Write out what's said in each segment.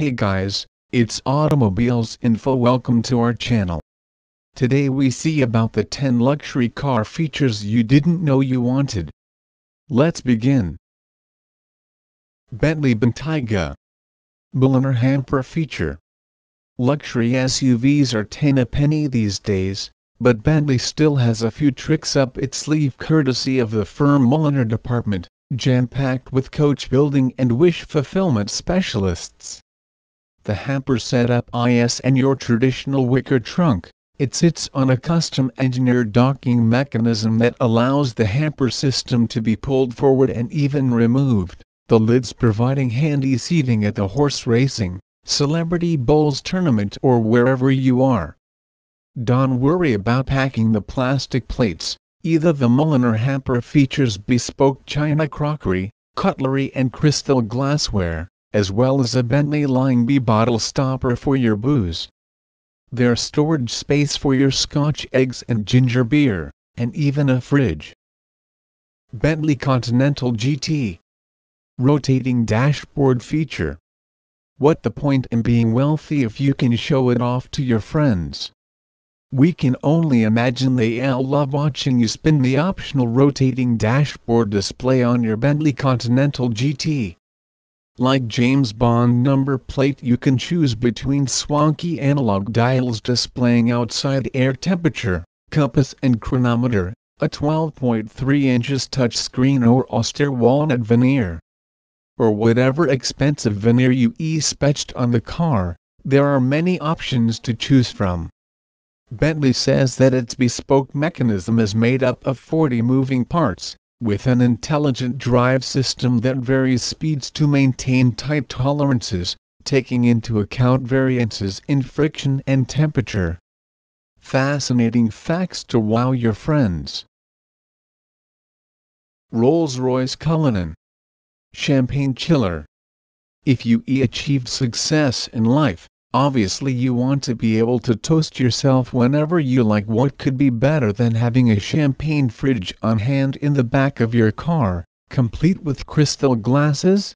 Hey guys, it's Automobiles Info welcome to our channel. Today we see about the 10 luxury car features you didn't know you wanted. Let's begin. Bentley Bentayga Mulliner Hamper Feature Luxury SUVs are 10 a penny these days, but Bentley still has a few tricks up its sleeve courtesy of the firm Mulliner department, jam-packed with coach building and wish fulfillment specialists. The hamper setup is and your traditional wicker trunk. It sits on a custom engineered docking mechanism that allows the hamper system to be pulled forward and even removed, the lids providing handy seating at the horse racing, celebrity bowls tournament or wherever you are. Don't worry about packing the plastic plates, either the Mulliner hamper features bespoke china crockery, cutlery and crystal glassware, as well as a Bentley Line B bottle stopper for your booze. There's storage space for your scotch eggs and ginger beer, and even a fridge. Bentley Continental GT Rotating dashboard feature. What the point in being wealthy if you can show it off to your friends? We can only imagine they all love watching you spin the optional rotating dashboard display on your Bentley Continental GT. Like James Bond number plate you can choose between swanky analog dials displaying outside air temperature, compass and chronometer, a 12.3 inches touchscreen or austere walnut veneer or whatever expensive veneer you e-speched on the car, there are many options to choose from. Bentley says that its bespoke mechanism is made up of 40 moving parts, with an intelligent drive system that varies speeds to maintain tight tolerances, taking into account variances in friction and temperature. Fascinating facts to wow your friends. Rolls-Royce Cullinan Champagne Chiller. If you achieved success in life, obviously you want to be able to toast yourself whenever you like. What could be better than having a champagne fridge on hand in the back of your car, complete with crystal glasses?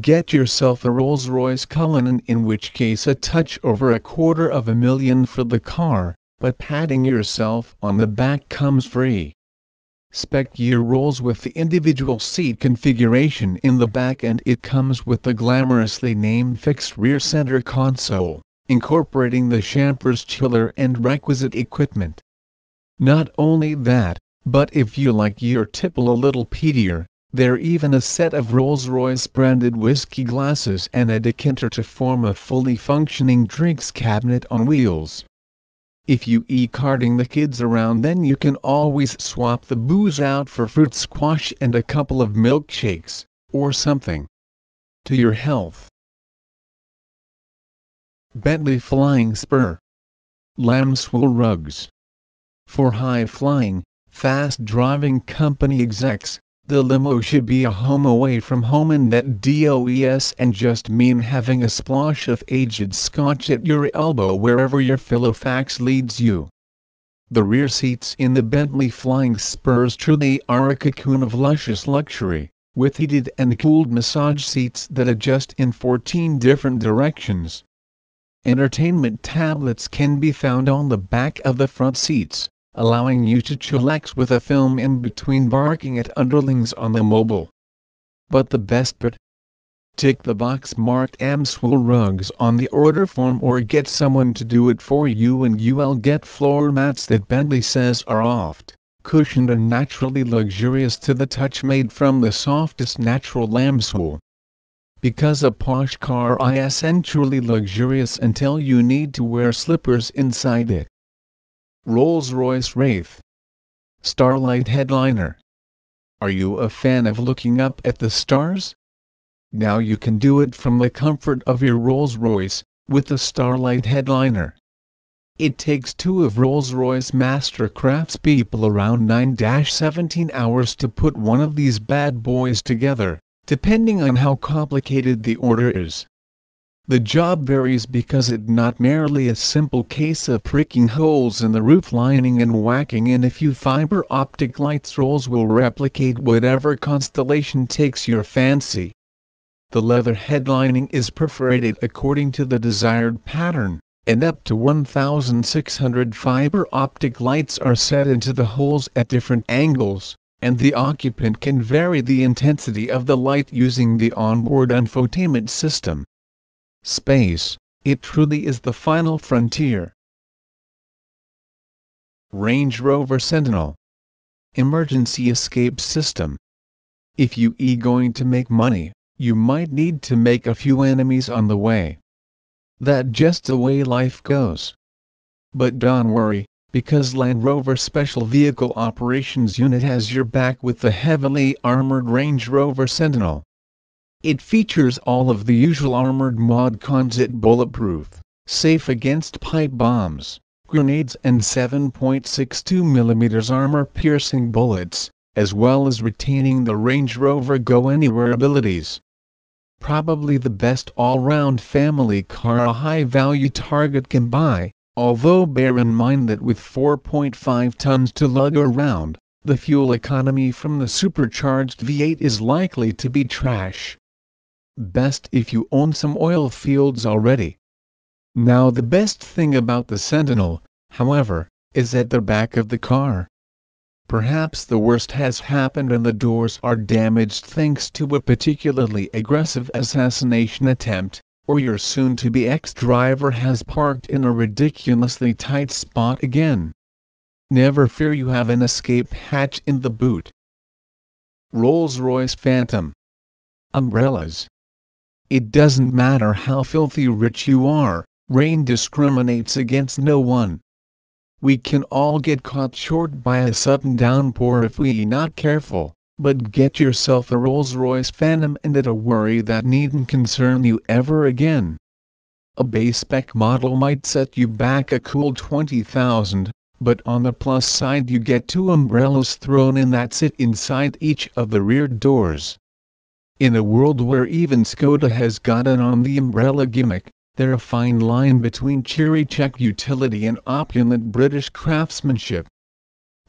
Get yourself a Rolls-Royce Cullinan in which case a touch over a quarter of a million for the car, but patting yourself on the back comes free. Spec Gear rolls with the individual seat configuration in the back and it comes with the glamorously named fixed rear center console, incorporating the Champers chiller and requisite equipment. Not only that, but if you like your tipple a little peatier, there even a set of Rolls-Royce branded whiskey glasses and a decanter to form a fully functioning drinks cabinet on wheels. If you e-carting the kids around then you can always swap the booze out for fruit squash and a couple of milkshakes, or something. To your health. Bentley Flying Spur. Lambswool Rugs. For high flying, fast driving company execs, the limo should be a home away from home and that DOES and just mean having a splosh of aged scotch at your elbow wherever your Filofax leads you. The rear seats in the Bentley Flying Spurs truly are a cocoon of luscious luxury, with heated and cooled massage seats that adjust in 14 different directions. Entertainment tablets can be found on the back of the front seats allowing you to chillax with a film in between barking at underlings on the mobile. But the best bit? Tick the box marked lambswool rugs on the order form or get someone to do it for you and you'll get floor mats that Bentley says are oft, cushioned and naturally luxurious to the touch made from the softest natural lambswool. Because a posh car is truly luxurious until you need to wear slippers inside it. Rolls-Royce Wraith Starlight Headliner Are you a fan of looking up at the stars? Now you can do it from the comfort of your Rolls-Royce, with the Starlight Headliner. It takes two of Rolls-Royce master craftspeople around 9-17 hours to put one of these bad boys together, depending on how complicated the order is. The job varies because it's not merely a simple case of pricking holes in the roof lining and whacking in a few fiber optic lights rolls will replicate whatever constellation takes your fancy. the leather headlining is perforated according to the desired pattern, and up to 1,600 fiber optic lights are set into the holes at different angles, and the occupant can vary the intensity of the light using the onboard infotainment system. Space, it truly is the final frontier. Range Rover Sentinel Emergency Escape System If you e going to make money, you might need to make a few enemies on the way. That just the way life goes. But don't worry, because Land Rover Special Vehicle Operations Unit has your back with the heavily armored Range Rover Sentinel. It features all of the usual armored mod cons it bulletproof, safe against pipe bombs, grenades and 7.62mm armor-piercing bullets, as well as retaining the Range Rover Go Anywhere abilities. Probably the best all-round family car a high-value target can buy, although bear in mind that with 4.5 tons to lug around, the fuel economy from the supercharged V8 is likely to be trash. Best if you own some oil fields already. Now the best thing about the Sentinel, however, is at the back of the car. Perhaps the worst has happened and the doors are damaged thanks to a particularly aggressive assassination attempt, or your soon-to-be ex-driver has parked in a ridiculously tight spot again. Never fear you have an escape hatch in the boot. Rolls-Royce Phantom Umbrellas It doesn't matter how filthy rich you are, rain discriminates against no one. We can all get caught short by a sudden downpour if we not careful, but get yourself a Rolls-Royce Phantom and it a worry that needn't concern you ever again. A base spec model might set you back a cool 20,000, but on the plus side you get two umbrellas thrown in that sit inside each of the rear doors. In a world where even Skoda has gotten on the umbrella gimmick, there a fine line between cheery Czech utility and opulent British craftsmanship.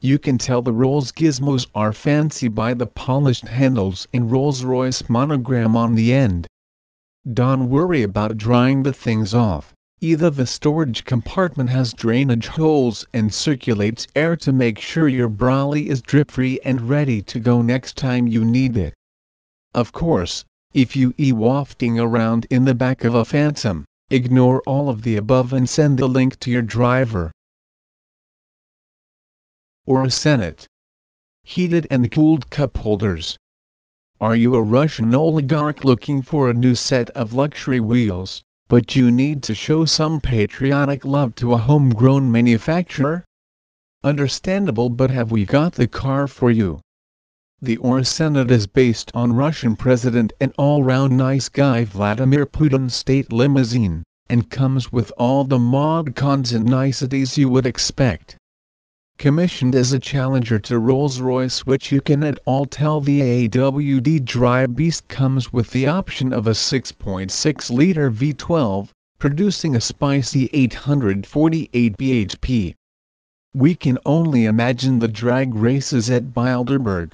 You can tell the Rolls gizmos are fancy by the polished handles and Rolls-Royce monogram on the end. Don't worry about drying the things off, either the storage compartment has drainage holes and circulates air to make sure your brolly is drip-free and ready to go next time you need it. Of course, if you e wafting around in the back of a Phantom, Ignore all of the above and send the link to your driver. Aurus Senat. Heated and cooled cup holders. Are you a Russian oligarch looking for a new set of luxury wheels, but you need to show some patriotic love to a homegrown manufacturer? Understandable but have we got the car for you. The Aurus Senat is based on Russian President and all-round nice guy Vladimir Putin's state limousine, and comes with all the mod cons and niceties you would expect. Commissioned as a challenger to Rolls-Royce which you can at all tell the AWD Dry Beast comes with the option of a 6.6-liter V12, producing a spicy 848 bhp. We can only imagine the drag races at Bilderberg.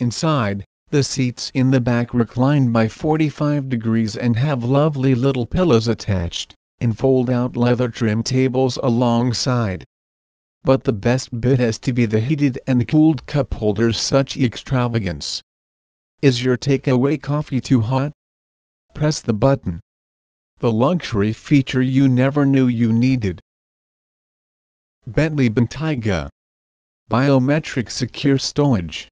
Inside, the seats in the back recline by 45 degrees and have lovely little pillows attached, and fold-out leather trim tables alongside. But the best bit has to be the heated and cooled cup holders such extravagance. Is your takeaway coffee too hot? Press the button. The luxury feature you never knew you needed. Bentley Bentayga Biometric Secure Storage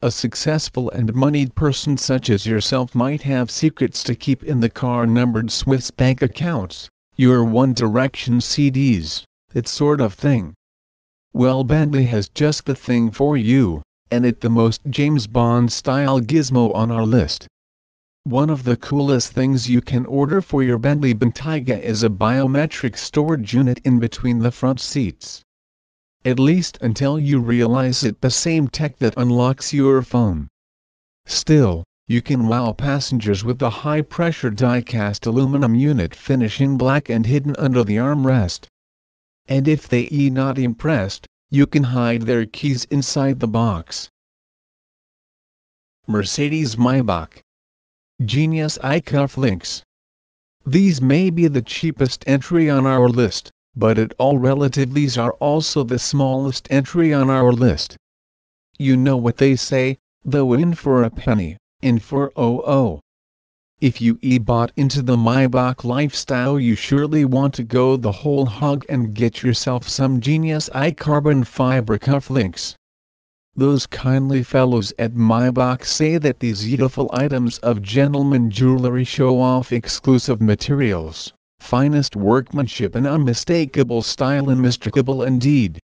a successful and moneyed person such as yourself might have secrets to keep in the car-numbered Swiss bank accounts, your One Direction CDs, that sort of thing. Well Bentley has just the thing for you, and it the most James Bond style gizmo on our list. One of the coolest things you can order for your Bentley Bentayga is a biometric storage unit in between the front seats at least until you realize it the same tech that unlocks your phone. Still, you can wow passengers with the high-pressure die-cast aluminum unit finish in black and hidden under the armrest. And if they e not impressed, you can hide their keys inside the box. Mercedes Maybach Genius Eye Cufflinks. These may be the cheapest entry on our list, but at all relative are also the smallest entry on our list. You know what they say, though in for a penny, in for oh oh. If you e-bought into the Maybach lifestyle you surely want to go the whole hog and get yourself some Genius Eye carbon fiber cufflinks. Those kindly fellows at Maybach say that these beautiful items of gentleman jewelry show off exclusive materials, finest workmanship and unmistakable style and mysticable indeed.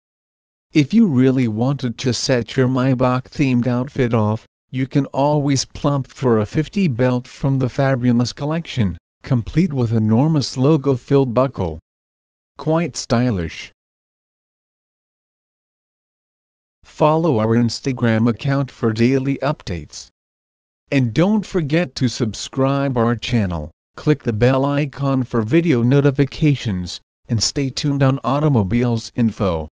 If you really wanted to set your Maybach themed outfit off, you can always plump for a 50 belt from the fabulous collection, complete with enormous logo-filled buckle. Quite stylish. Follow our Instagram account for daily updates. And don't forget to subscribe our channel, click the bell icon for video notifications, and stay tuned on Automobiles Info.